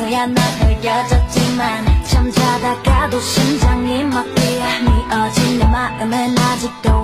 지금에서야 넌 흐려졌지만 잠자다가도 심장이 막 뛰어 미어진 내 마음은 아직도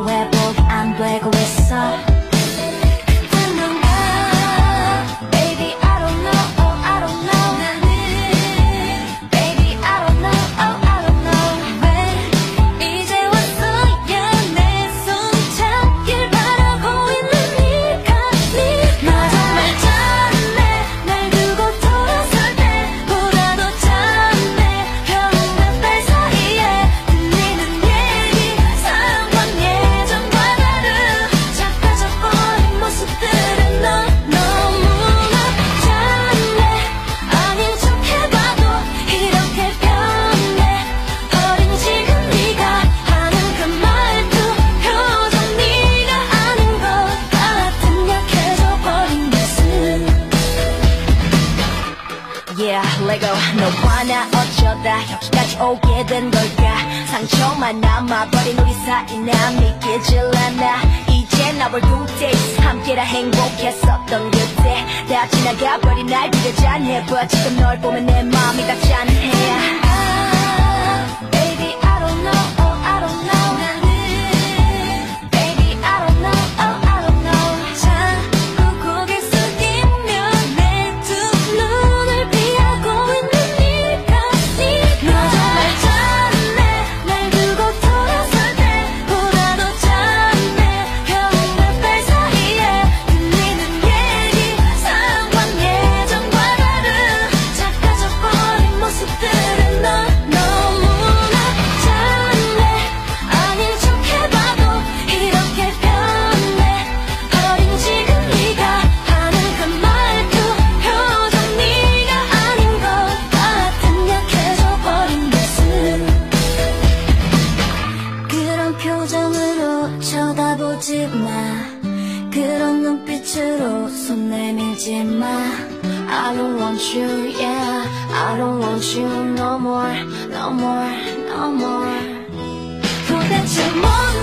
된 걸까? 상처만 남아버린 우리 사이 난 믿기질 않아 이제 나를 두대 함께라 행복했었던 그때. 다 지나가버린 날 비려 잔해봐. 지금 널 보면 내 마음이 다 짠해 쳐다보지 마 그런 눈빛으로 손 내밀지 마 I don't want you, yeah I don't want you no more, no more, no more 도대체 뭐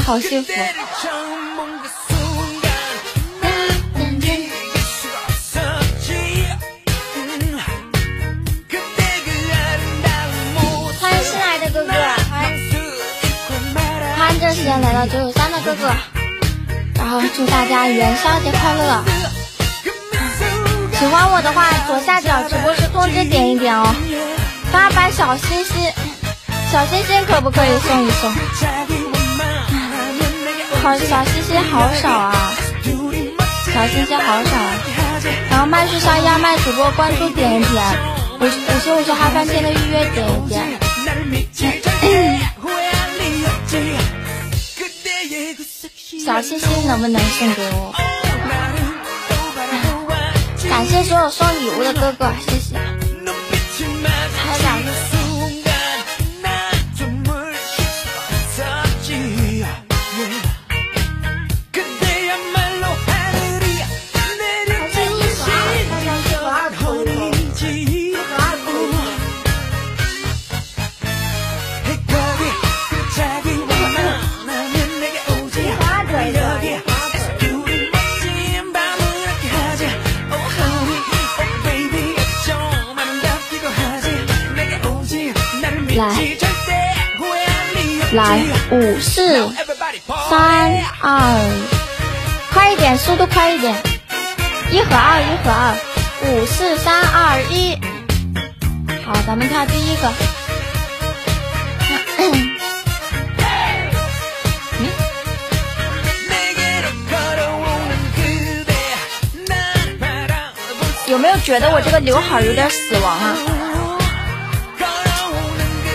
好幸福。欢迎新来的哥哥，欢迎这时间来到九九三的哥哥，然后祝大家元宵节快乐。喜欢我的话，左下角直播室通知点一点哦，发把小心心，小心心可不可以送一送？小心心好少啊，小心心好少。然后麦序上压麦主播关注点一点，五五十五十号饭店的预约点一点。小心心能不能送给我？感谢所有送礼物的哥哥，谢谢。来，来，五四三二，快一点，速度快一点，一和二，一和二，五四三二一，好，咱们跳第一个。有没有觉得我这个刘海有点死亡啊？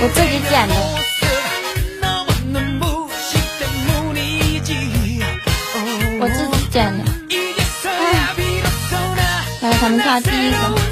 我自己剪的。我自己剪的。来，咱们跳第一个。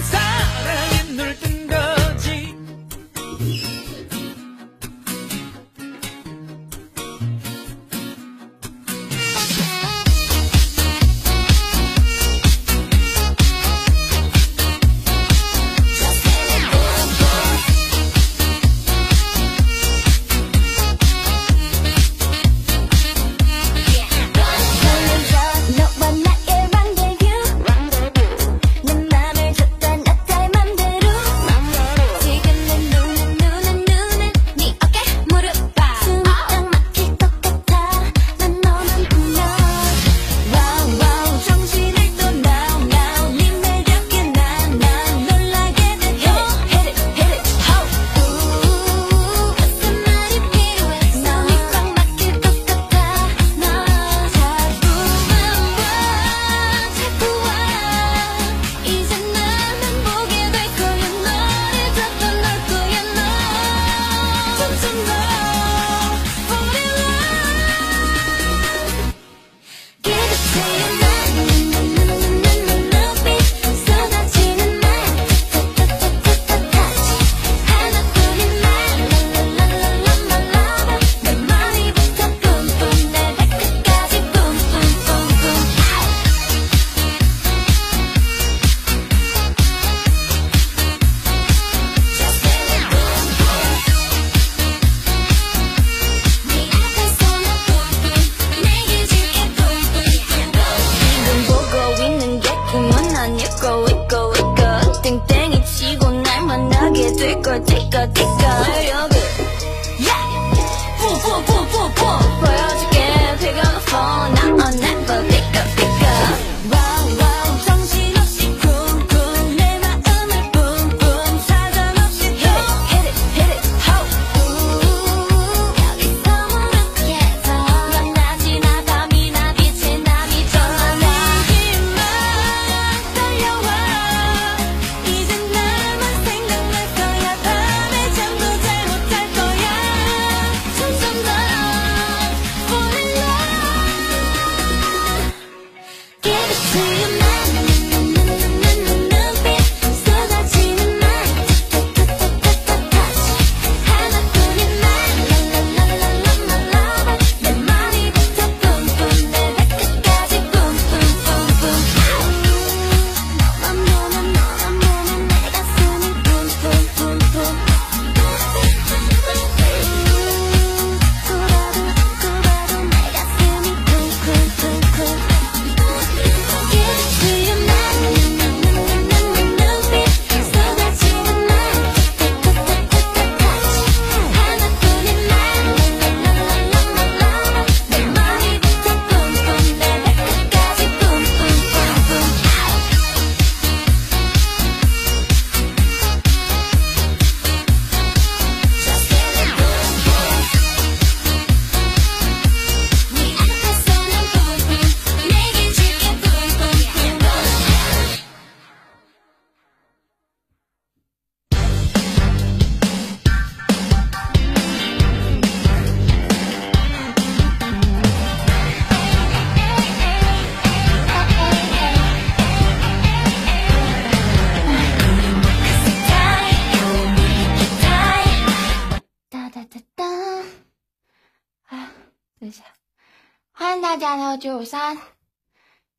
加到九九三，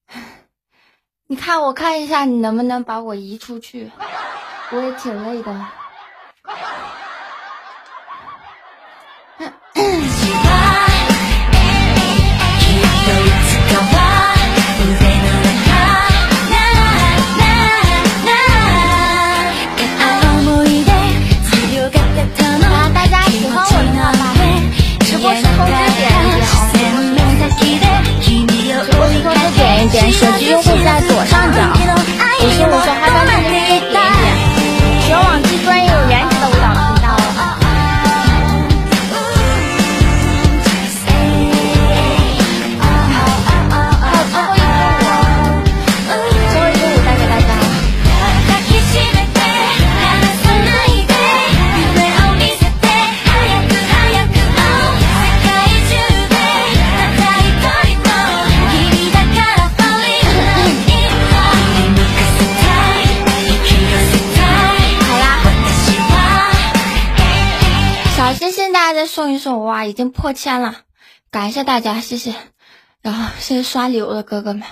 你看我看一下，你能不能把我移出去？我也挺累的。送一送哇已经破千了。感谢大家谢谢。然后谢谢刷礼物的哥哥们。